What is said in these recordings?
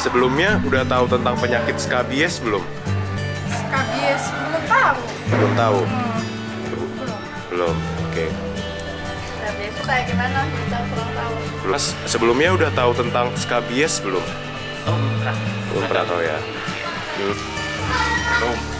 Sebelumnya udah tahu tentang penyakit skabies belum? Skabies belum tahu. Belum tahu. Hmm, belum. Belum. Oke. Skabies itu kayak gimana? Kita kurang tahu. Mas sebelumnya udah tahu tentang skabies belum? Oh, belum pernah. Belum pernah tahu ya. Belum. Belum.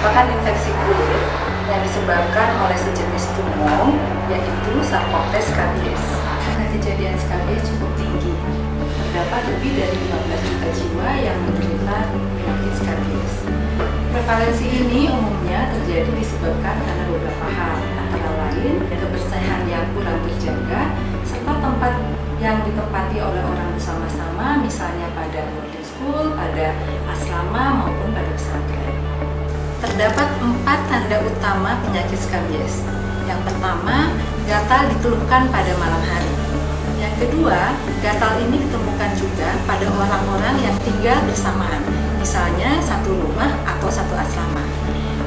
Merupakan infeksi kulit yang disebabkan oleh sejenis tumor yaitu Sarcoptes scabies. Angka kejadian skabies cukup tinggi. Terdapat lebih dari 15 juta jiwa yang menderita penyakit skabies. Prevalensi ini umumnya terjadi disebabkan karena beberapa hal, antara lain kebersihan yang kurang terjaga, serta tempat yang ditempati oleh orang bersama-sama, misalnya pada boarding school, pada asrama maupun pada pesantren. Terdapat empat tanda utama penyakit skabies. Yang pertama, gatal dikeluhkan pada malam hari. Yang kedua, gatal ini ditemukan juga pada orang-orang yang tinggal bersamaan, misalnya satu rumah atau satu asrama.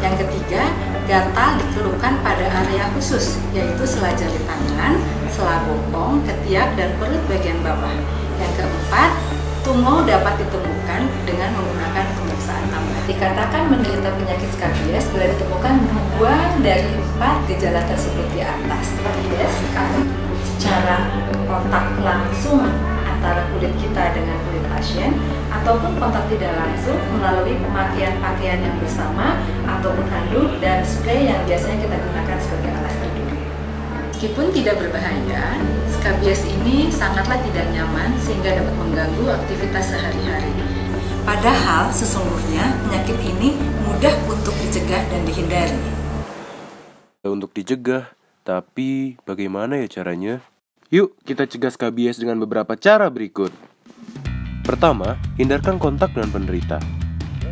Yang ketiga, gatal dikeluhkan pada area khusus, yaitu sela jari tangan, sela bokong, ketiak, dan perut bagian bawah. Yang keempat, tumor dapat ditemukan dengan menggunakan. Dikatakan menderita penyakit skabies bila ditemukan dua dari empat gejala tersebut di atas. Skabies kan secara kontak langsung antara kulit kita dengan kulit pasien ataupun kontak tidak langsung melalui pemakaian pakaian yang bersama ataupun handuk dan spray yang biasanya kita gunakan sebagai alas tidur. Meskipun tidak berbahaya, skabies ini sangatlah tidak nyaman sehingga dapat mengganggu aktivitas sehari-hari. Padahal sesungguhnya penyakit ini mudah untuk dicegah dan dihindari. Untuk dicegah, tapi bagaimana ya caranya? Yuk, kita cegah skabies dengan beberapa cara berikut. Pertama, hindarkan kontak dengan penderita.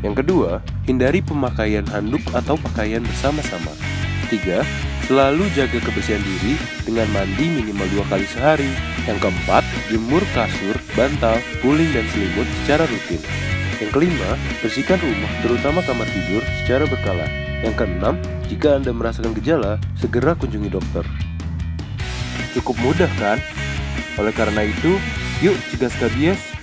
Yang kedua, hindari pemakaian handuk atau pakaian bersama-sama. Tiga, selalu jaga kebersihan diri dengan mandi minimal dua kali sehari. Yang keempat, jemur kasur, bantal, guling, dan selimut secara rutin. Yang kelima, bersihkan rumah, terutama kamar tidur, secara berkala. Yang keenam, jika Anda merasakan gejala, segera kunjungi dokter. Cukup mudah kan? Oleh karena itu, yuk cegah skabies